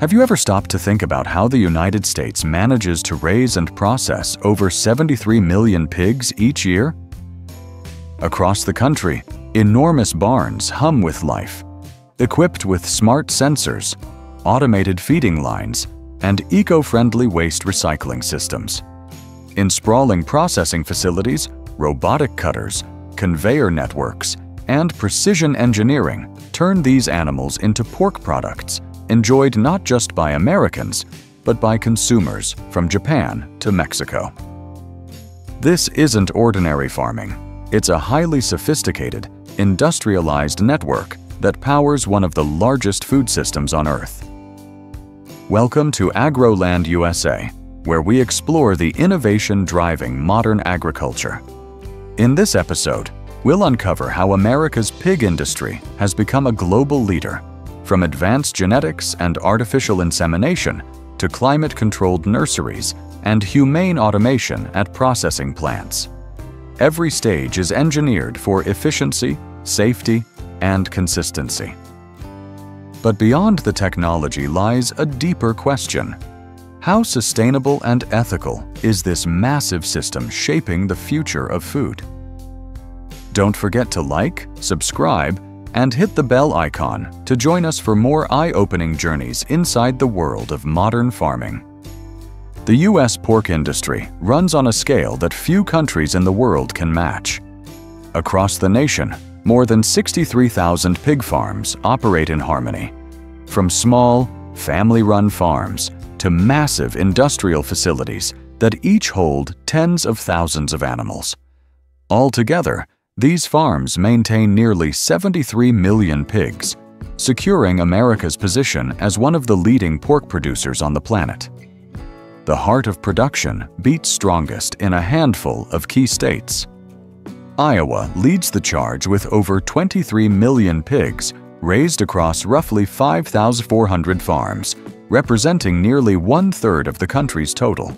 Have you ever stopped to think about how the United States manages to raise and process over 73 million pigs each year? Across the country, enormous barns hum with life, equipped with smart sensors, automated feeding lines, and eco-friendly waste recycling systems. In sprawling processing facilities, robotic cutters, conveyor networks, and precision engineering turn these animals into pork products enjoyed not just by Americans, but by consumers from Japan to Mexico. This isn't ordinary farming. It's a highly sophisticated, industrialized network that powers one of the largest food systems on Earth. Welcome to AgroLand USA, where we explore the innovation driving modern agriculture. In this episode, we'll uncover how America's pig industry has become a global leader from advanced genetics and artificial insemination to climate-controlled nurseries and humane automation at processing plants. Every stage is engineered for efficiency, safety, and consistency. But beyond the technology lies a deeper question. How sustainable and ethical is this massive system shaping the future of food? Don't forget to like, subscribe, and hit the bell icon to join us for more eye-opening journeys inside the world of modern farming. The U.S. pork industry runs on a scale that few countries in the world can match. Across the nation, more than 63,000 pig farms operate in harmony. From small, family-run farms to massive industrial facilities that each hold tens of thousands of animals. Altogether, these farms maintain nearly 73 million pigs, securing America's position as one of the leading pork producers on the planet. The heart of production beats strongest in a handful of key states. Iowa leads the charge with over 23 million pigs raised across roughly 5,400 farms, representing nearly one-third of the country's total.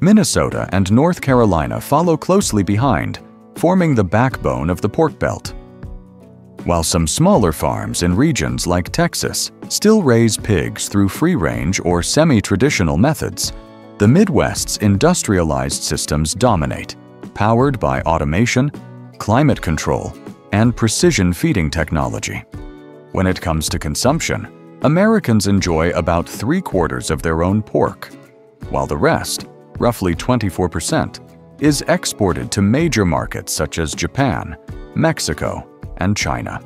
Minnesota and North Carolina follow closely behind, forming the backbone of the pork belt. While some smaller farms in regions like Texas still raise pigs through free-range or semi-traditional methods, the Midwest's industrialized systems dominate, powered by automation, climate control, and precision feeding technology. When it comes to consumption, Americans enjoy about three-quarters of their own pork, while the rest, roughly 24%, is exported to major markets such as Japan, Mexico, and China.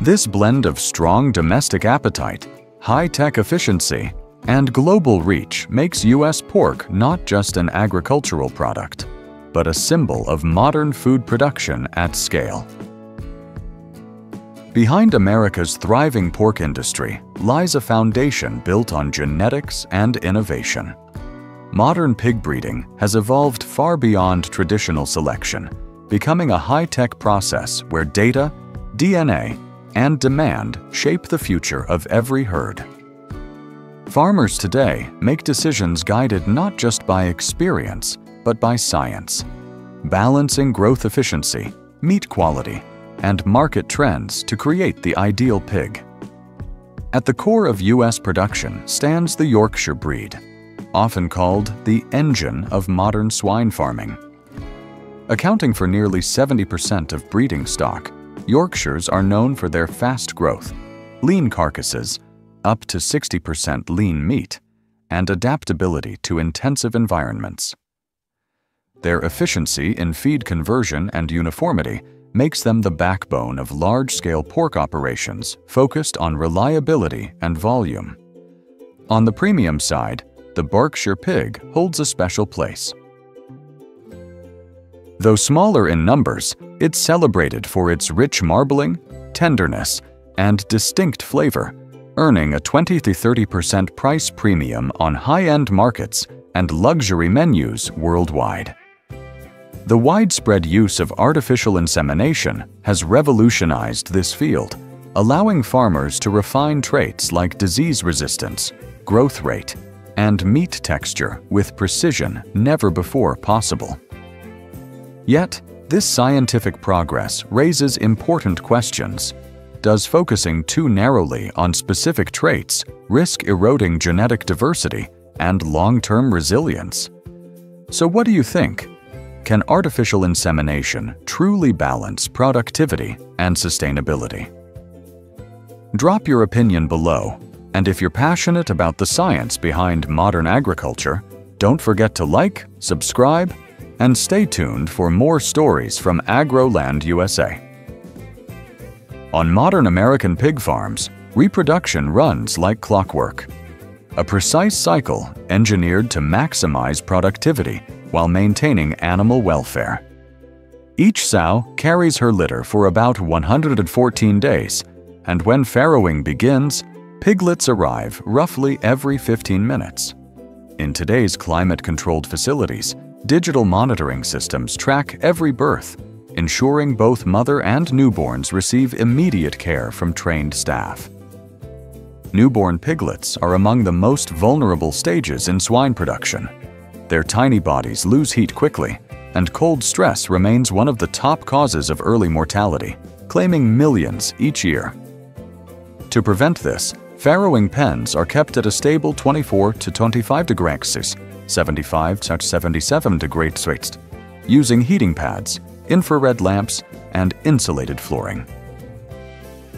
This blend of strong domestic appetite, high-tech efficiency, and global reach makes U.S. pork not just an agricultural product, but a symbol of modern food production at scale. Behind America's thriving pork industry lies a foundation built on genetics and innovation. Modern pig breeding has evolved far beyond traditional selection, becoming a high-tech process where data, DNA, and demand shape the future of every herd. Farmers today make decisions guided not just by experience, but by science, balancing growth efficiency, meat quality, and market trends to create the ideal pig. At the core of U.S. production stands the Yorkshire breed, often called the engine of modern swine farming. Accounting for nearly 70% of breeding stock, Yorkshires are known for their fast growth, lean carcasses, up to 60% lean meat, and adaptability to intensive environments. Their efficiency in feed conversion and uniformity makes them the backbone of large-scale pork operations focused on reliability and volume. On the premium side, the Berkshire pig holds a special place. Though smaller in numbers, it's celebrated for its rich marbling, tenderness, and distinct flavor, earning a 20-30% price premium on high-end markets and luxury menus worldwide. The widespread use of artificial insemination has revolutionized this field, allowing farmers to refine traits like disease resistance, growth rate, and meat texture with precision never before possible. Yet, this scientific progress raises important questions. does focusing too narrowly on specific traits risk eroding genetic diversity and long-term resilience? So what do you think? Can artificial insemination truly balance productivity and sustainability? Drop your opinion below, and if you're passionate about the science behind modern agriculture, don't forget to like, subscribe, and stay tuned for more stories from AgroLand USA. On modern American pig farms, reproduction runs like clockwork. A precise cycle engineered to maximize productivity while maintaining animal welfare. Each sow carries her litter for about 114 days, and when farrowing begins, piglets arrive roughly every 15 minutes. In today's climate-controlled facilities, digital monitoring systems track every birth, ensuring both mother and newborns receive immediate care from trained staff. Newborn piglets are among the most vulnerable stages in swine production. Their tiny bodies lose heat quickly, and cold stress remains one of the top causes of early mortality, claiming millions each year. To prevent this, farrowing pens are kept at a stable 24 to 25 degrees Celsius, 75 to 77 degrees Celsius, using heating pads, infrared lamps, and insulated flooring.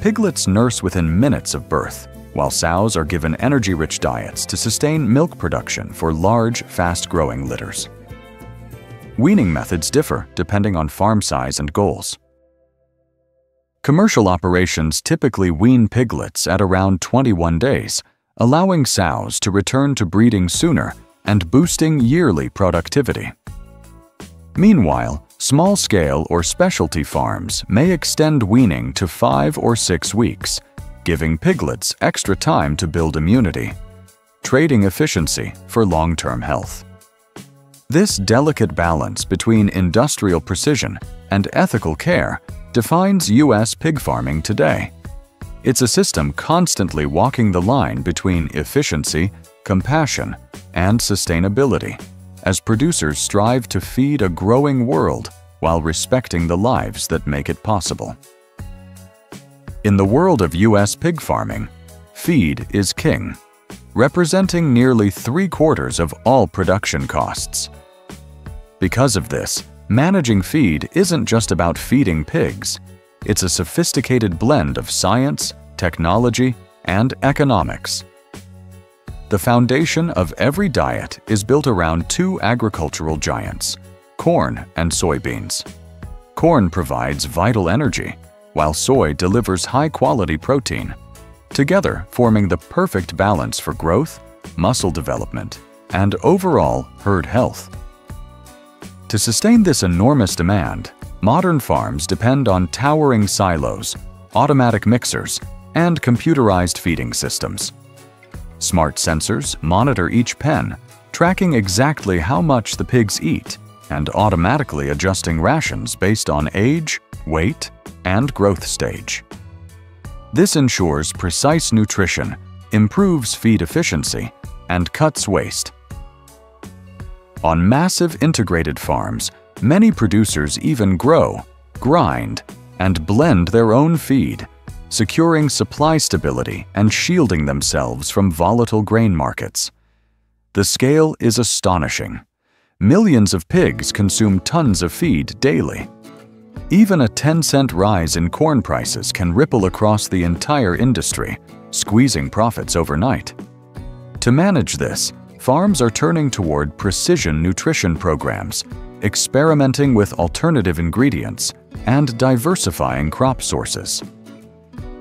Piglets nurse within minutes of birth, while sows are given energy-rich diets to sustain milk production for large, fast-growing litters. Weaning methods differ depending on farm size and goals. Commercial operations typically wean piglets at around 21 days, allowing sows to return to breeding sooner and boosting yearly productivity. Meanwhile, small-scale or specialty farms may extend weaning to five or six weeks, giving piglets extra time to build immunity, trading efficiency for long-term health. This delicate balance between industrial precision and ethical care defines U.S. pig farming today. It's a system constantly walking the line between efficiency, compassion, and sustainability as producers strive to feed a growing world while respecting the lives that make it possible. In the world of U.S. pig farming, feed is king, representing nearly three-quarters of all production costs. Because of this, managing feed isn't just about feeding pigs. It's a sophisticated blend of science, technology, and economics. The foundation of every diet is built around two agricultural giants, corn and soybeans. Corn provides vital energy, while soy delivers high-quality protein, together forming the perfect balance for growth, muscle development, and overall herd health. To sustain this enormous demand, modern farms depend on towering silos, automatic mixers, and computerized feeding systems. Smart sensors monitor each pen, tracking exactly how much the pigs eat and automatically adjusting rations based on age, weight, and growth stage. This ensures precise nutrition, improves feed efficiency, and cuts waste. On massive integrated farms, many producers even grow, grind, and blend their own feed, securing supply stability and shielding themselves from volatile grain markets. The scale is astonishing. Millions of pigs consume tons of feed daily. Even a 10 cent rise in corn prices can ripple across the entire industry, squeezing profits overnight. To manage this, farms are turning toward precision nutrition programs, experimenting with alternative ingredients, and diversifying crop sources.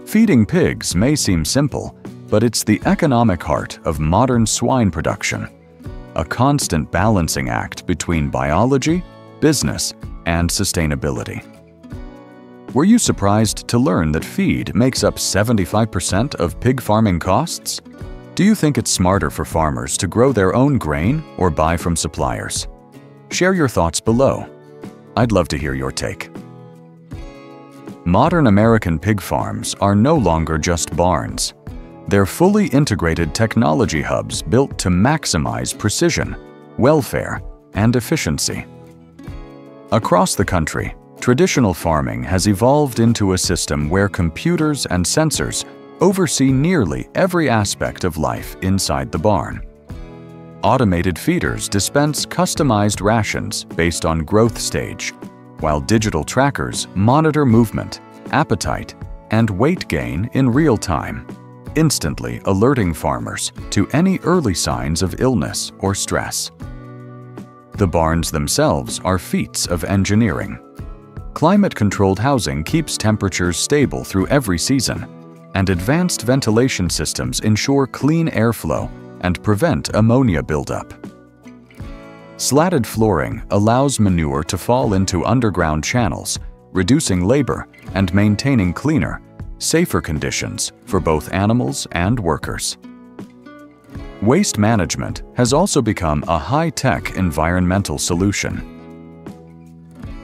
Feeding pigs may seem simple, but it's the economic heart of modern swine production, a constant balancing act between biology, business, and sustainability. Were you surprised to learn that feed makes up 75% of pig farming costs? Do you think it's smarter for farmers to grow their own grain or buy from suppliers? Share your thoughts below. I'd love to hear your take. Modern American pig farms are no longer just barns. They're fully integrated technology hubs built to maximize precision, welfare, and efficiency. Across the country, traditional farming has evolved into a system where computers and sensors oversee nearly every aspect of life inside the barn. Automated feeders dispense customized rations based on growth stage, while digital trackers monitor movement, appetite, and weight gain in real time, instantly alerting farmers to any early signs of illness or stress. The barns themselves are feats of engineering. Climate-controlled housing keeps temperatures stable through every season, and advanced ventilation systems ensure clean airflow and prevent ammonia buildup. Slatted flooring allows manure to fall into underground channels, reducing labor and maintaining cleaner, safer conditions for both animals and workers. Waste management has also become a high-tech environmental solution.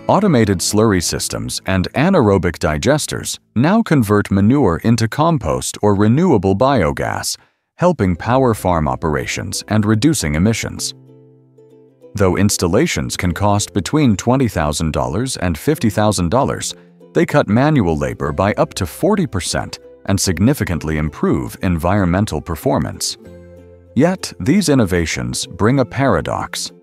Automated slurry systems and anaerobic digesters now convert manure into compost or renewable biogas, helping power farm operations and reducing emissions. Though installations can cost between $20,000 and $50,000, they cut manual labor by up to 40% and significantly improve environmental performance. Yet, these innovations bring a paradox.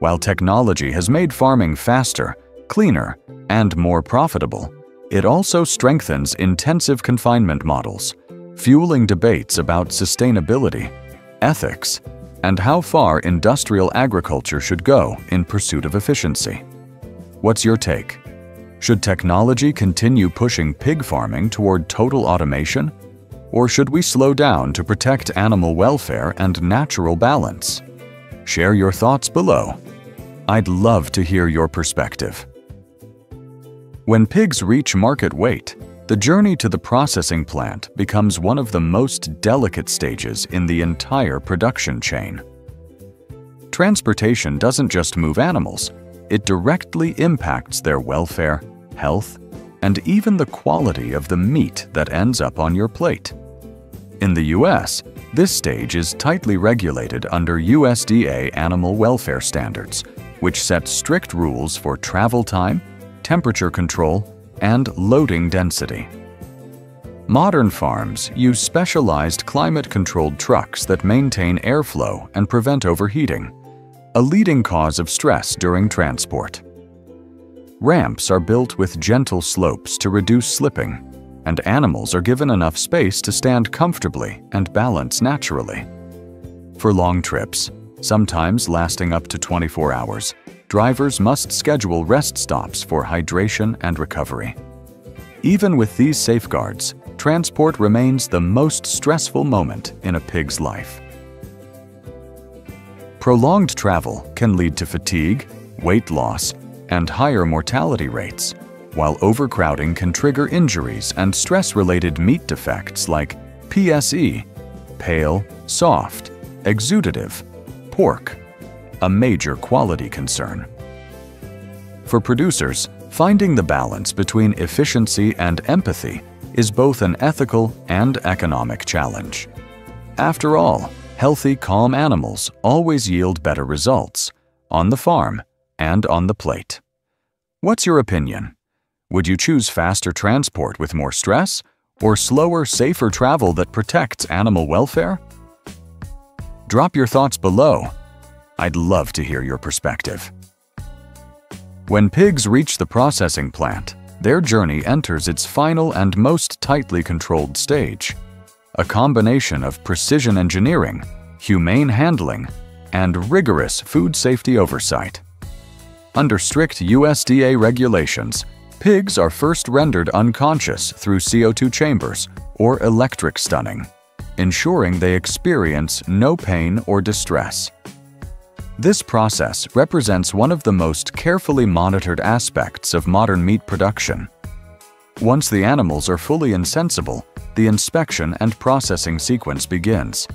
While technology has made farming faster, cleaner, and more profitable, it also strengthens intensive confinement models, fueling debates about sustainability, ethics, and how far industrial agriculture should go in pursuit of efficiency. What's your take? Should technology continue pushing pig farming toward total automation? Or should we slow down to protect animal welfare and natural balance? Share your thoughts below. I'd love to hear your perspective. When pigs reach market weight, the journey to the processing plant becomes one of the most delicate stages in the entire production chain. Transportation doesn't just move animals, it directly impacts their welfare, health, and even the quality of the meat that ends up on your plate. In the US, this stage is tightly regulated under USDA animal welfare standards, which set strict rules for travel time, temperature control, and loading density. Modern farms use specialized climate-controlled trucks that maintain airflow and prevent overheating, a leading cause of stress during transport. Ramps are built with gentle slopes to reduce slipping, and animals are given enough space to stand comfortably and balance naturally. For long trips, sometimes lasting up to 24 hours, drivers must schedule rest stops for hydration and recovery. Even with these safeguards, transport remains the most stressful moment in a pig's life. Prolonged travel can lead to fatigue, weight loss, and higher mortality rates, while overcrowding can trigger injuries and stress-related meat defects like PSE, pale, soft, exudative, pork, a major quality concern. For producers, finding the balance between efficiency and empathy is both an ethical and economic challenge. After all, healthy, calm animals always yield better results, on the farm and on the plate. What's your opinion? Would you choose faster transport with more stress, or slower, safer travel that protects animal welfare? Drop your thoughts below I'd love to hear your perspective. When pigs reach the processing plant, their journey enters its final and most tightly controlled stage, a combination of precision engineering, humane handling, and rigorous food safety oversight. Under strict USDA regulations, pigs are first rendered unconscious through CO2 chambers or electric stunning, ensuring they experience no pain or distress. This process represents one of the most carefully monitored aspects of modern meat production. Once the animals are fully insensible, the inspection and processing sequence begins.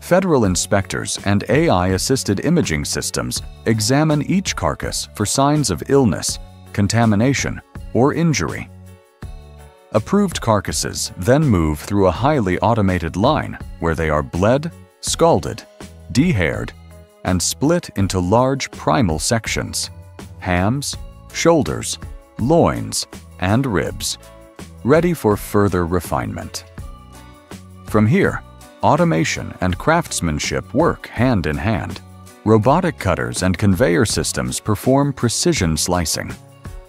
Federal inspectors and AI-assisted imaging systems examine each carcass for signs of illness, contamination, or injury. Approved carcasses then move through a highly automated line where they are bled, scalded, dehaired, and split into large primal sections hams, shoulders, loins, and ribs, ready for further refinement. From here, automation and craftsmanship work hand in hand. Robotic cutters and conveyor systems perform precision slicing,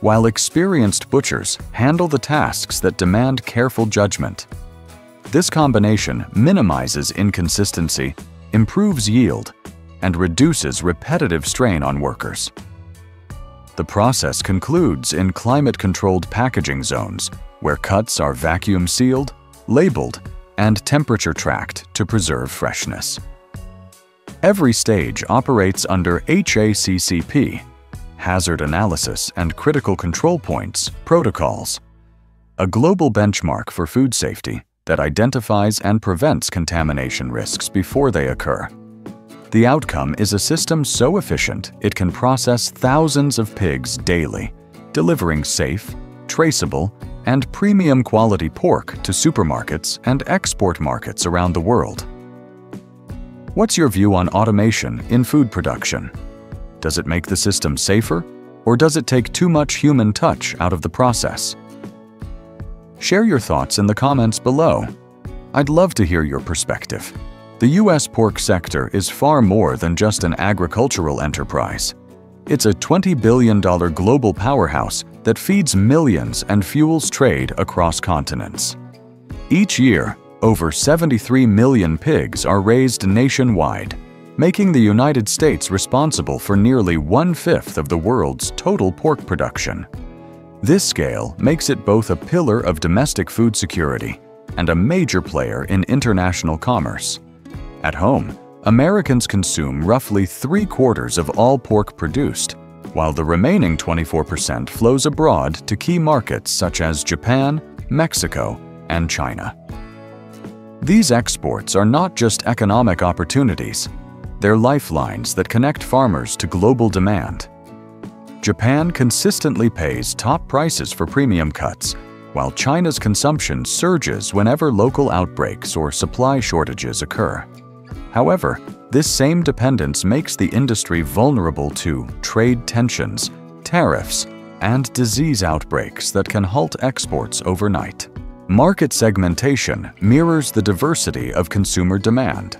while experienced butchers handle the tasks that demand careful judgment. This combination minimizes inconsistency, improves yield, and reduces repetitive strain on workers. The process concludes in climate-controlled packaging zones, where cuts are vacuum sealed, labeled, and temperature tracked to preserve freshness. Every stage operates under HACCP, Hazard Analysis and Critical Control Points, protocols, a global benchmark for food safety that identifies and prevents contamination risks before they occur. The outcome is a system so efficient it can process thousands of pigs daily, delivering safe, traceable, and premium quality pork to supermarkets and export markets around the world. What's your view on automation in food production? Does it make the system safer, or does it take too much human touch out of the process? Share your thoughts in the comments below. I'd love to hear your perspective. The U.S. pork sector is far more than just an agricultural enterprise. It's a $20 billion global powerhouse that feeds millions and fuels trade across continents. Each year, over 73 million pigs are raised nationwide, making the United States responsible for nearly one-fifth of the world's total pork production. This scale makes it both a pillar of domestic food security and a major player in international commerce. At home, Americans consume roughly three-quarters of all pork produced, while the remaining 24% flows abroad to key markets such as Japan, Mexico, and China. These exports are not just economic opportunities, they're lifelines that connect farmers to global demand. Japan consistently pays top prices for premium cuts, while China's consumption surges whenever local outbreaks or supply shortages occur. However, this same dependence makes the industry vulnerable to trade tensions, tariffs, and disease outbreaks that can halt exports overnight. Market segmentation mirrors the diversity of consumer demand.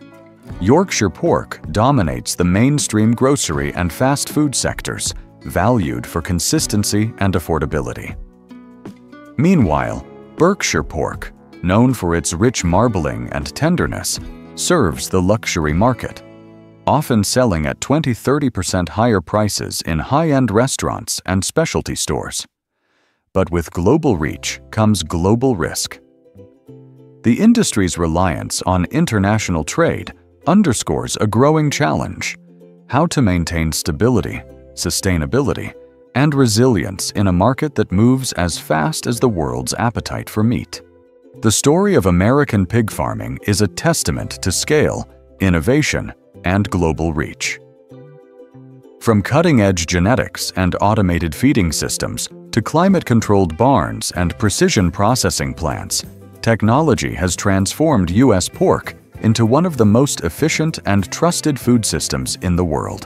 Yorkshire pork dominates the mainstream grocery and fast food sectors, valued for consistency and affordability. Meanwhile, Berkshire pork, known for its rich marbling and tenderness, serves the luxury market, often selling at 20-30% higher prices in high-end restaurants and specialty stores. But with global reach comes global risk. The industry's reliance on international trade underscores a growing challenge how to maintain stability, sustainability, and resilience in a market that moves as fast as the world's appetite for meat. The story of American pig farming is a testament to scale, innovation, and global reach. From cutting-edge genetics and automated feeding systems to climate-controlled barns and precision processing plants, technology has transformed U.S. pork into one of the most efficient and trusted food systems in the world.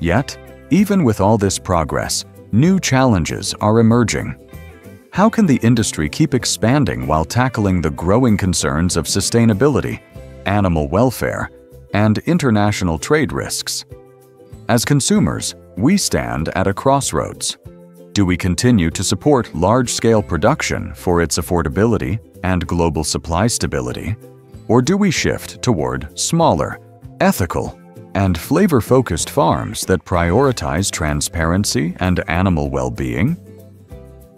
Yet, even with all this progress, new challenges are emerging. How can the industry keep expanding while tackling the growing concerns of sustainability, animal welfare, and international trade risks? As consumers, we stand at a crossroads. Do we continue to support large-scale production for its affordability and global supply stability? Or do we shift toward smaller, ethical, and flavor-focused farms that prioritize transparency and animal well-being?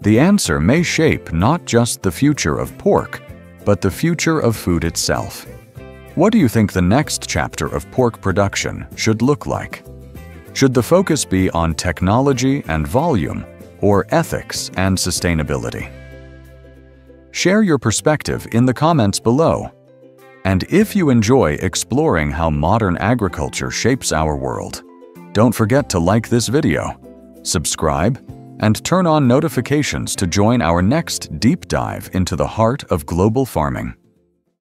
The answer may shape not just the future of pork, but the future of food itself. What do you think the next chapter of pork production should look like? Should the focus be on technology and volume, or ethics and sustainability? Share your perspective in the comments below. And if you enjoy exploring how modern agriculture shapes our world, don't forget to like this video, subscribe, and turn on notifications to join our next deep dive into the heart of global farming.